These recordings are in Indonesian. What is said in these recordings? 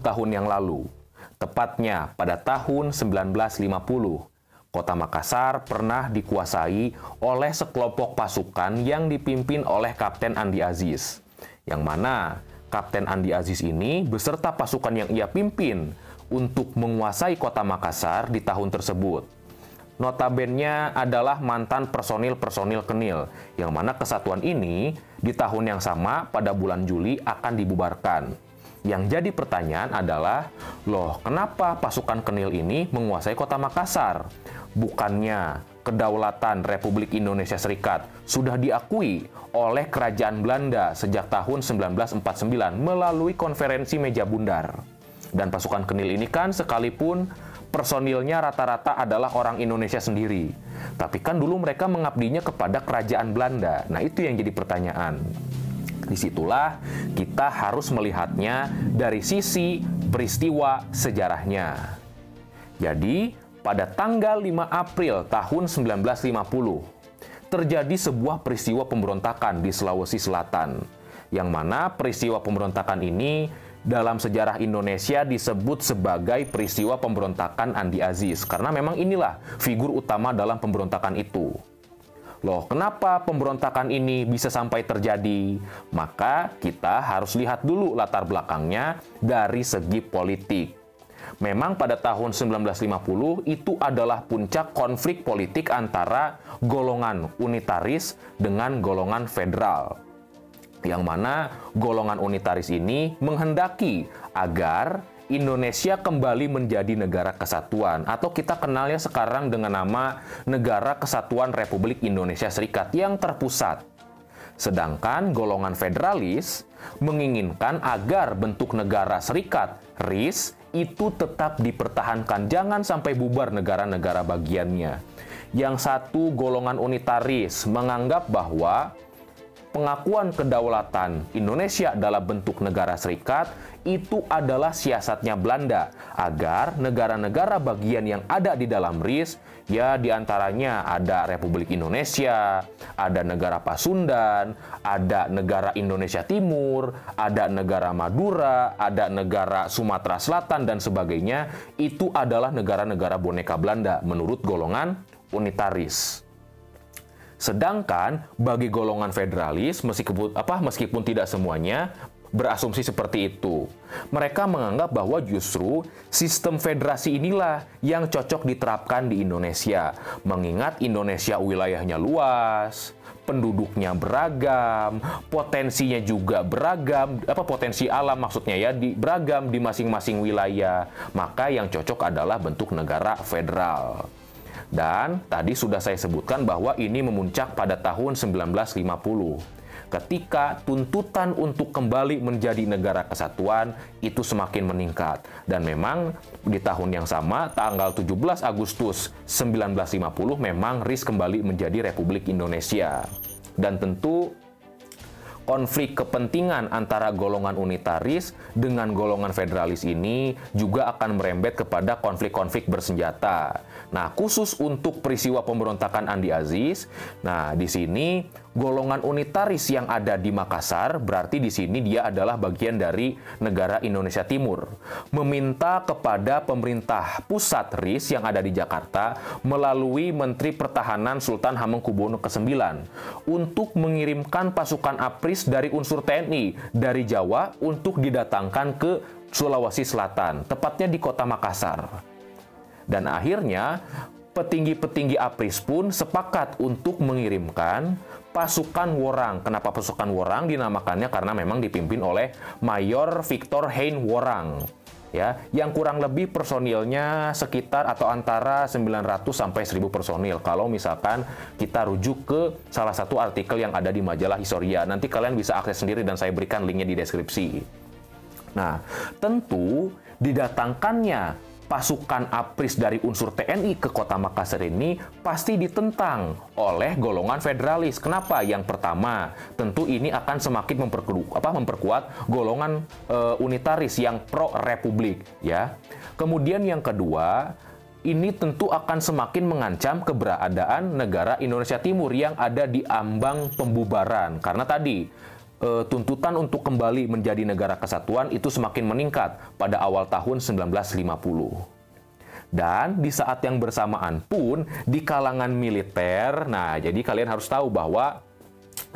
tahun yang lalu, tepatnya pada tahun 1950, Kota Makassar pernah dikuasai oleh sekelompok pasukan yang dipimpin oleh Kapten Andi Aziz. Yang mana Kapten Andi Aziz ini beserta pasukan yang ia pimpin untuk menguasai Kota Makassar di tahun tersebut. Notabene adalah mantan personil-personil Kenil, yang mana kesatuan ini di tahun yang sama pada bulan Juli akan dibubarkan. Yang jadi pertanyaan adalah, loh kenapa pasukan Kenil ini menguasai kota Makassar? Bukannya kedaulatan Republik Indonesia Serikat sudah diakui oleh Kerajaan Belanda sejak tahun 1949 melalui konferensi meja bundar. Dan pasukan Kenil ini kan sekalipun personilnya rata-rata adalah orang Indonesia sendiri. Tapi kan dulu mereka mengabdinya kepada kerajaan Belanda. Nah, itu yang jadi pertanyaan. Di situlah kita harus melihatnya dari sisi peristiwa sejarahnya. Jadi, pada tanggal 5 April tahun 1950, terjadi sebuah peristiwa pemberontakan di Sulawesi Selatan, yang mana peristiwa pemberontakan ini dalam sejarah Indonesia disebut sebagai peristiwa pemberontakan Andi Aziz, karena memang inilah figur utama dalam pemberontakan itu. Loh, kenapa pemberontakan ini bisa sampai terjadi? Maka kita harus lihat dulu latar belakangnya dari segi politik. Memang pada tahun 1950 itu adalah puncak konflik politik antara golongan unitaris dengan golongan federal. Yang mana golongan unitaris ini menghendaki agar Indonesia kembali menjadi negara kesatuan atau kita kenalnya sekarang dengan nama Negara Kesatuan Republik Indonesia Serikat yang terpusat. Sedangkan golongan federalis menginginkan agar bentuk negara serikat, RIS, itu tetap dipertahankan. Jangan sampai bubar negara-negara bagiannya. Yang satu golongan unitaris menganggap bahwa pengakuan kedaulatan Indonesia dalam bentuk negara serikat itu adalah siasatnya Belanda agar negara-negara bagian yang ada di dalam RIS ya di antaranya ada Republik Indonesia, ada negara Pasundan, ada negara Indonesia Timur, ada negara Madura, ada negara Sumatera Selatan dan sebagainya itu adalah negara-negara boneka Belanda menurut golongan unitaris. Sedangkan bagi golongan federalis meskipun apa meskipun tidak semuanya berasumsi seperti itu. Mereka menganggap bahwa justru sistem federasi inilah yang cocok diterapkan di Indonesia, mengingat Indonesia wilayahnya luas, penduduknya beragam, potensinya juga beragam, apa potensi alam maksudnya ya, di, beragam di masing-masing wilayah. Maka yang cocok adalah bentuk negara federal. Dan tadi sudah saya sebutkan bahwa ini memuncak pada tahun 1950 ketika tuntutan untuk kembali menjadi negara kesatuan itu semakin meningkat. Dan memang di tahun yang sama, tanggal 17 Agustus 1950 memang RIS kembali menjadi Republik Indonesia. Dan tentu konflik kepentingan antara golongan unitaris dengan golongan federalis ini juga akan merembet kepada konflik-konflik bersenjata. Nah, khusus untuk peristiwa pemberontakan Andi Aziz, nah di sini golongan unitaris yang ada di Makassar, berarti di sini dia adalah bagian dari negara Indonesia Timur, meminta kepada pemerintah pusat RIS yang ada di Jakarta melalui Menteri Pertahanan Sultan Hamengkubuwono ke-9 untuk mengirimkan pasukan APRIS dari unsur TNI dari Jawa untuk didatangkan ke Sulawesi Selatan, tepatnya di kota Makassar. Dan akhirnya petinggi-petinggi APRIS pun sepakat untuk mengirimkan pasukan Worang. Kenapa pasukan Worang dinamakannya? Karena memang dipimpin oleh Mayor Victor Hein Worang. Ya, yang kurang lebih personilnya sekitar atau antara 900 sampai 1000 personil. Kalau misalkan kita rujuk ke salah satu artikel yang ada di majalah Historia, nanti kalian bisa akses sendiri dan saya berikan linknya di deskripsi. Nah, tentu didatangkannya pasukan APRIS dari unsur TNI ke kota Makassar ini pasti ditentang oleh golongan federalis. Kenapa? Yang pertama, tentu ini akan semakin memperkuat, apa, memperkuat golongan e, unitaris yang pro republik, ya. Kemudian yang kedua, ini tentu akan semakin mengancam keberadaan negara Indonesia Timur yang ada di ambang pembubaran. Karena tadi e, tuntutan untuk kembali menjadi negara kesatuan itu semakin meningkat pada awal tahun 1950. Dan di saat yang bersamaan pun di kalangan militer, nah jadi kalian harus tahu bahwa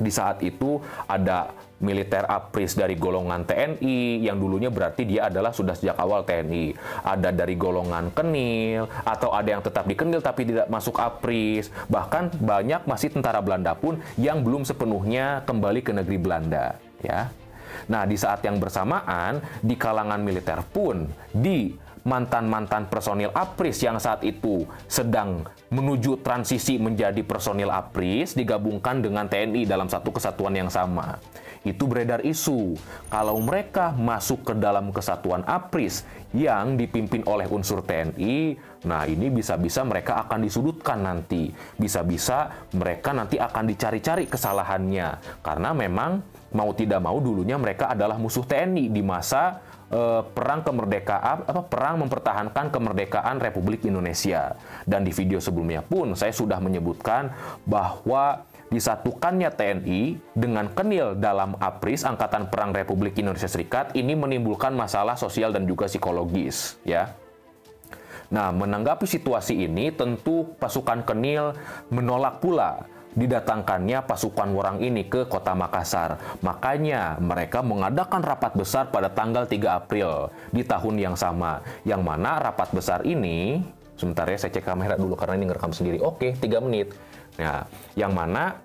di saat itu ada militer APRIS dari golongan TNI yang dulunya berarti dia adalah sudah sejak awal TNI. Ada dari golongan Kenil atau ada yang tetap di Kenil tapi tidak masuk APRIS. Bahkan banyak masih tentara Belanda pun yang belum sepenuhnya kembali ke negeri Belanda, ya. Nah, di saat yang bersamaan di kalangan militer pun di mantan-mantan personil APRIS yang saat itu sedang menuju transisi menjadi personil APRIS digabungkan dengan TNI dalam satu kesatuan yang sama. Itu beredar isu kalau mereka masuk ke dalam kesatuan APRIS yang dipimpin oleh unsur TNI, nah ini bisa-bisa mereka akan disudutkan nanti. Bisa-bisa mereka nanti akan dicari-cari kesalahannya karena memang mau tidak mau dulunya mereka adalah musuh TNI di masa uh, perang kemerdekaan apa perang mempertahankan kemerdekaan Republik Indonesia. Dan di video sebelumnya pun saya sudah menyebutkan bahwa disatukannya TNI dengan Kenil dalam APRIS Angkatan Perang Republik Indonesia Serikat ini menimbulkan masalah sosial dan juga psikologis ya. Nah, menanggapi situasi ini tentu pasukan Kenil menolak pula didatangkannya pasukan Worang ini ke kota Makassar. Makanya mereka mengadakan rapat besar pada tanggal 3 April di tahun yang sama. Yang mana rapat besar ini, sebentar ya saya cek kamera dulu karena ini ngerekam sendiri. Oke, 3 menit. Nah, yang mana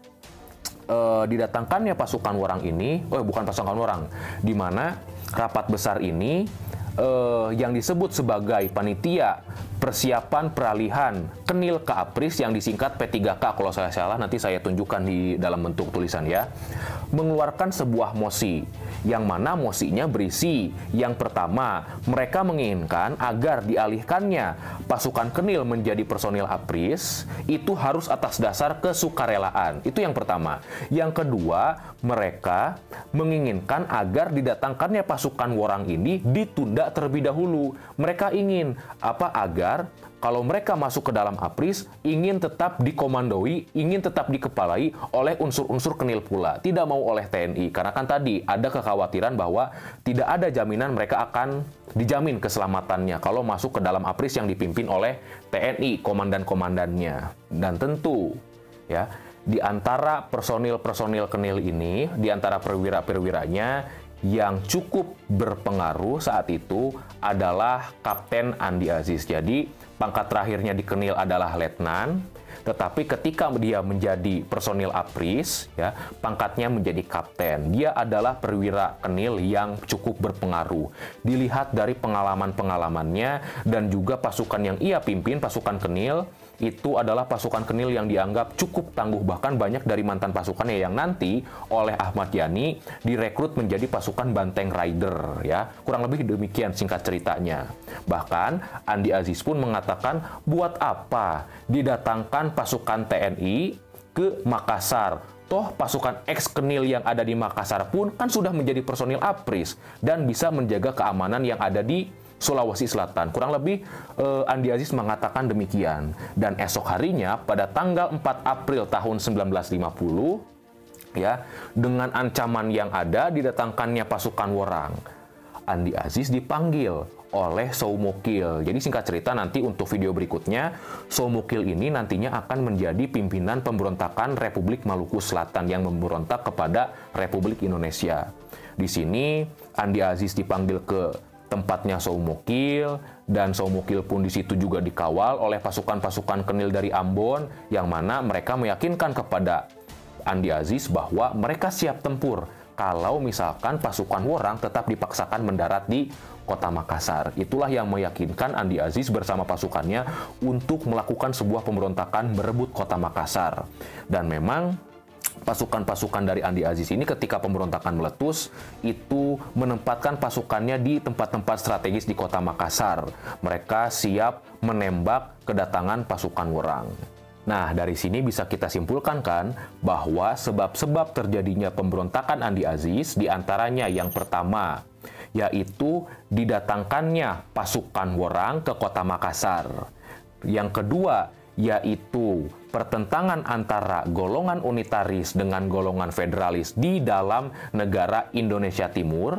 e, didatangkannya pasukan Worang ini, oh bukan pasukan Worang, di mana rapat besar ini eh, yang disebut sebagai panitia persiapan peralihan kenil ke APRIS yang disingkat P3K kalau saya salah nanti saya tunjukkan di dalam bentuk tulisan ya. Mengeluarkan sebuah mosi yang mana mosinya berisi. Yang pertama mereka menginginkan agar dialihkannya. Pasukan kenil menjadi personil APRIS itu harus atas dasar kesukarelaan. Itu yang pertama. Yang kedua mereka menginginkan agar didatangkannya pasukan Worang ini ditunda terlebih dahulu. Mereka ingin apa agar kalau mereka masuk ke dalam APRIS, ingin tetap dikomandoi, ingin tetap dikepalai oleh unsur-unsur kenil pula, tidak mau oleh TNI. Karena kan tadi ada kekhawatiran bahwa tidak ada jaminan mereka akan dijamin keselamatannya kalau masuk ke dalam APRIS yang dipimpin oleh TNI, komandan-komandannya. Dan tentu, ya, di antara personil-personil kenil ini, di antara perwira-perwiranya, yang cukup berpengaruh saat itu adalah Kapten Andi Aziz. Jadi, pangkat terakhirnya di Kenil adalah letnan, tetapi ketika dia menjadi personil APRIS, ya, pangkatnya menjadi kapten. Dia adalah perwira Kenil yang cukup berpengaruh. Dilihat dari pengalaman-pengalamannya dan juga pasukan yang ia pimpin, pasukan Kenil, itu adalah pasukan Kenil yang dianggap cukup tangguh bahkan banyak dari mantan pasukannya yang nanti oleh Ahmad Yani direkrut menjadi pasukan Banteng Rider ya kurang lebih demikian singkat ceritanya bahkan Andi Aziz pun mengatakan buat apa didatangkan pasukan TNI ke Makassar Toh pasukan ex Kenil yang ada di Makassar pun kan sudah menjadi personil APRIS dan bisa menjaga keamanan yang ada di Sulawesi Selatan. Kurang lebih uh, Andi Aziz mengatakan demikian. Dan esok harinya pada tanggal 4 April tahun 1950 ya, dengan ancaman yang ada didatangkannya pasukan Worang. Andi Aziz dipanggil oleh Soumukil. Jadi singkat cerita nanti untuk video berikutnya, Soumukil ini nantinya akan menjadi pimpinan pemberontakan Republik Maluku Selatan yang memberontak kepada Republik Indonesia. Di sini Andi Aziz dipanggil ke tempatnya Soumukil dan Soumukil pun di situ juga dikawal oleh pasukan-pasukan Kenil dari Ambon yang mana mereka meyakinkan kepada Andi Aziz bahwa mereka siap tempur kalau misalkan pasukan Worang tetap dipaksakan mendarat di kota Makassar. Itulah yang meyakinkan Andi Aziz bersama pasukannya untuk melakukan sebuah pemberontakan merebut kota Makassar. Dan memang pasukan-pasukan dari Andi Aziz ini ketika pemberontakan meletus itu menempatkan pasukannya di tempat-tempat strategis di kota Makassar. Mereka siap menembak kedatangan pasukan Werang. Nah, dari sini bisa kita simpulkan kan bahwa sebab-sebab terjadinya pemberontakan Andi Aziz di antaranya yang pertama, yaitu didatangkannya pasukan Werang ke kota Makassar. Yang kedua, yaitu pertentangan antara golongan unitaris dengan golongan federalis di dalam negara Indonesia Timur.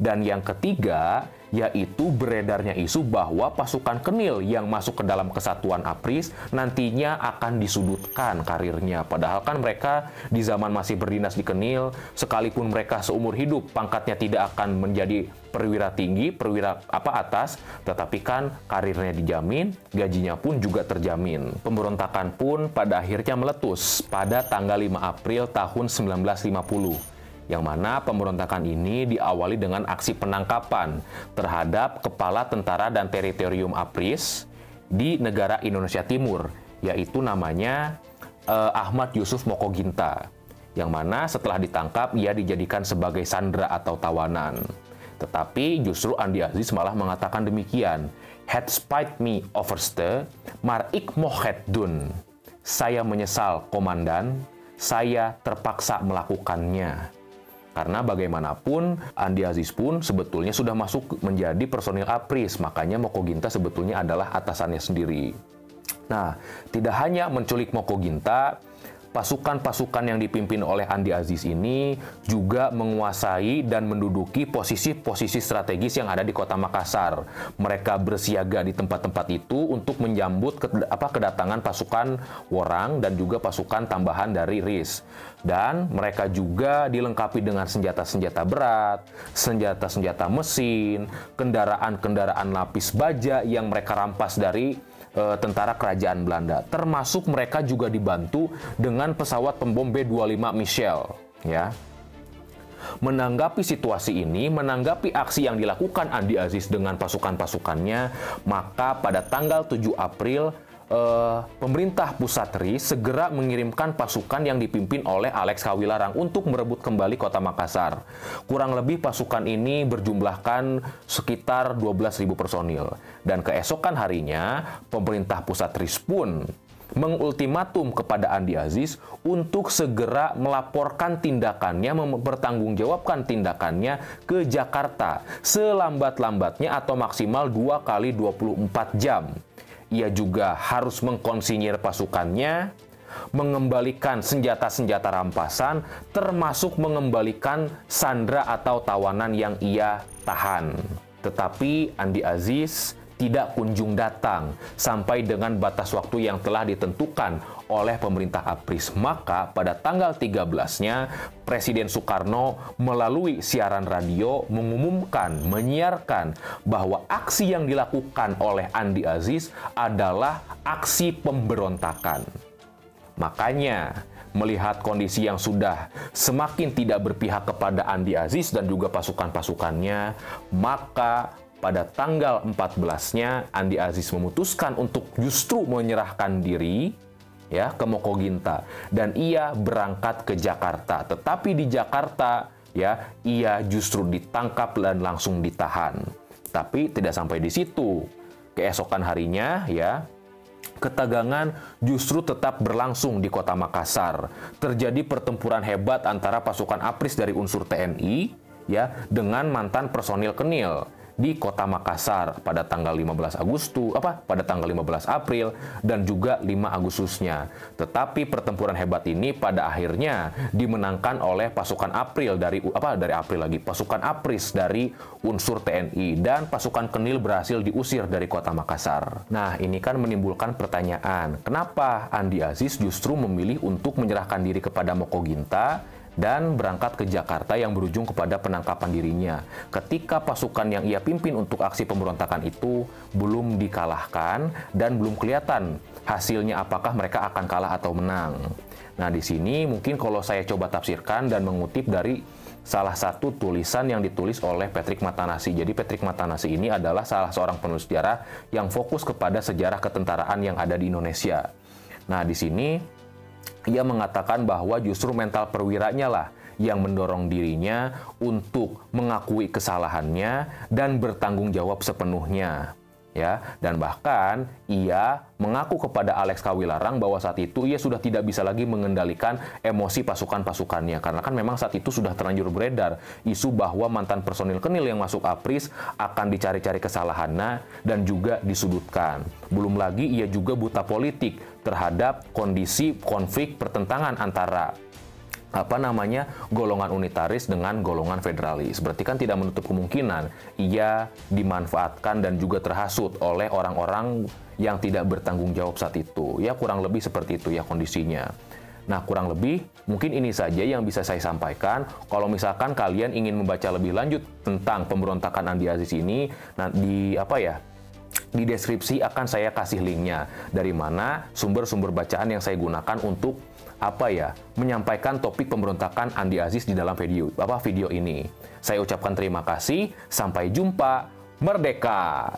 Dan yang ketiga, yaitu beredarnya isu bahwa pasukan Kenil yang masuk ke dalam kesatuan APRIS nantinya akan disudutkan karirnya. Padahal kan mereka di zaman masih berdinas di Kenil, sekalipun mereka seumur hidup pangkatnya tidak akan menjadi perwira tinggi, perwira apa atas, tetapi kan karirnya dijamin, gajinya pun juga terjamin. Pemberontakan pun pada akhirnya meletus pada tanggal 5 April tahun 1950 yang mana pemberontakan ini diawali dengan aksi penangkapan terhadap kepala tentara dan teritorium APRIS di negara Indonesia Timur, yaitu namanya eh, Ahmad Yusuf Mokoginta, yang mana setelah ditangkap ia dijadikan sebagai sandera atau tawanan. Tetapi justru Andi Aziz malah mengatakan demikian, Had spite me, overste, mar ik mohet dun. Saya menyesal, komandan, saya terpaksa melakukannya. Karena bagaimanapun Andi Aziz pun sebetulnya sudah masuk menjadi personil APRIS, makanya Moko Ginta sebetulnya adalah atasannya sendiri. Nah, tidak hanya menculik Moko Ginta, pasukan-pasukan yang dipimpin oleh Andi Aziz ini juga menguasai dan menduduki posisi-posisi strategis yang ada di kota Makassar. Mereka bersiaga di tempat-tempat itu untuk menyambut ke, apa, kedatangan pasukan Worang dan juga pasukan tambahan dari RIS. Dan mereka juga dilengkapi dengan senjata-senjata berat, senjata-senjata mesin, kendaraan-kendaraan lapis baja yang mereka rampas dari e, tentara kerajaan Belanda. Termasuk mereka juga dibantu dengan pesawat pembom B-25 Michel, ya. Menanggapi situasi ini, menanggapi aksi yang dilakukan Andi Aziz dengan pasukan-pasukannya, maka pada tanggal 7 April uh, pemerintah pusat RI segera mengirimkan pasukan yang dipimpin oleh Alex Kawilarang untuk merebut kembali kota Makassar. Kurang lebih pasukan ini berjumlahkan sekitar 12.000 personil. Dan keesokan harinya, pemerintah pusat RIS pun mengultimatum kepada Andi Aziz untuk segera melaporkan tindakannya, mempertanggungjawabkan tindakannya ke Jakarta selambat-lambatnya atau maksimal 2 kali 24 jam ia juga harus mengkonsinyir pasukannya, mengembalikan senjata-senjata rampasan, termasuk mengembalikan sandra atau tawanan yang ia tahan. Tetapi Andi Aziz tidak kunjung datang sampai dengan batas waktu yang telah ditentukan oleh pemerintah APRIS. Maka pada tanggal 13-nya Presiden Soekarno melalui siaran radio mengumumkan, menyiarkan bahwa aksi yang dilakukan oleh Andi Aziz adalah aksi pemberontakan. Makanya, melihat kondisi yang sudah semakin tidak berpihak kepada Andi Aziz dan juga pasukan-pasukannya, maka pada tanggal 14-nya Andi Aziz memutuskan untuk justru menyerahkan diri ya ke Mokoginta dan ia berangkat ke Jakarta. Tetapi di Jakarta ya ia justru ditangkap dan langsung ditahan. Tapi tidak sampai di situ. Keesokan harinya ya ketegangan justru tetap berlangsung di kota Makassar. Terjadi pertempuran hebat antara pasukan APRIS dari unsur TNI ya dengan mantan personil Kenil di Kota Makassar pada tanggal 15 Agustus apa pada tanggal 15 April dan juga 5 Agustusnya. Tetapi pertempuran hebat ini pada akhirnya dimenangkan oleh pasukan April dari apa dari April lagi pasukan Apris dari unsur TNI dan pasukan Kenil berhasil diusir dari Kota Makassar. Nah, ini kan menimbulkan pertanyaan, kenapa Andi Aziz justru memilih untuk menyerahkan diri kepada Moko Ginta dan berangkat ke Jakarta yang berujung kepada penangkapan dirinya. Ketika pasukan yang ia pimpin untuk aksi pemberontakan itu belum dikalahkan dan belum kelihatan hasilnya apakah mereka akan kalah atau menang. Nah, di sini mungkin kalau saya coba tafsirkan dan mengutip dari salah satu tulisan yang ditulis oleh Patrick Matanasi. Jadi Patrick Matanasi ini adalah salah seorang penulis sejarah yang fokus kepada sejarah ketentaraan yang ada di Indonesia. Nah, di sini ia mengatakan bahwa justru mental perwiranya lah yang mendorong dirinya untuk mengakui kesalahannya dan bertanggung jawab sepenuhnya. Ya dan bahkan ia mengaku kepada Alex Kawilarang bahwa saat itu ia sudah tidak bisa lagi mengendalikan emosi pasukan-pasukannya karena kan memang saat itu sudah terlanjur beredar isu bahwa mantan personil Kenil yang masuk APRIS akan dicari-cari kesalahannya dan juga disudutkan. Belum lagi ia juga buta politik terhadap kondisi konflik pertentangan antara apa namanya golongan unitaris dengan golongan federalis. Berarti kan tidak menutup kemungkinan ia dimanfaatkan dan juga terhasut oleh orang-orang yang tidak bertanggung jawab saat itu. Ya kurang lebih seperti itu ya kondisinya. Nah, kurang lebih mungkin ini saja yang bisa saya sampaikan. Kalau misalkan kalian ingin membaca lebih lanjut tentang pemberontakan Andi Aziz ini, nah di apa ya? Di deskripsi akan saya kasih linknya dari mana sumber-sumber bacaan yang saya gunakan untuk apa ya menyampaikan topik pemberontakan Andi Aziz di dalam video apa video ini. Saya ucapkan terima kasih, sampai jumpa, merdeka.